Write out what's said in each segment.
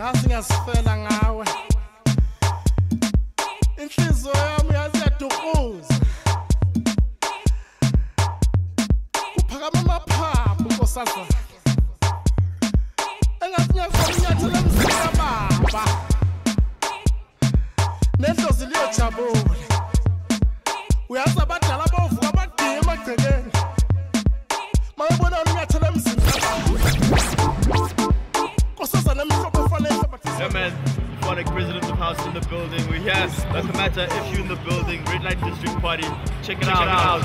ngazi ngiyasifela ngawe. Inhliziyo yami yazi yadukuza kuphakama amaphaphu nkosazana. Engathi ngiyafuna inyathelo emzini baba nedlozi liyojabula. Uyazi abadala Phonic President of House in the building. We're here. Doesn't matter if you're in the building. Red Light District Party. Check it out. out.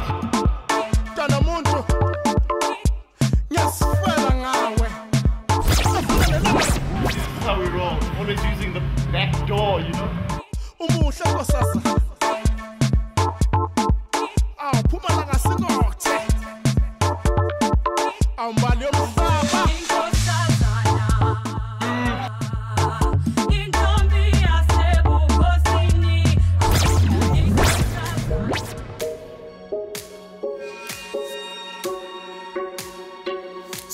mntwana muntu ngiyasifela ngawe This is how we roll. Always using the back door, you know. umuhle nkosazana awuphuma la ngasikothe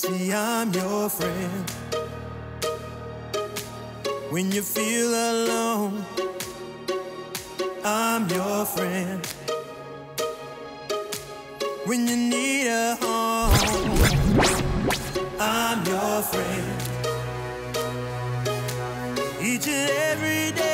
See, I'm your friend. When you feel alone, I'm your friend. When you need a home, I'm your friend. Each and every day.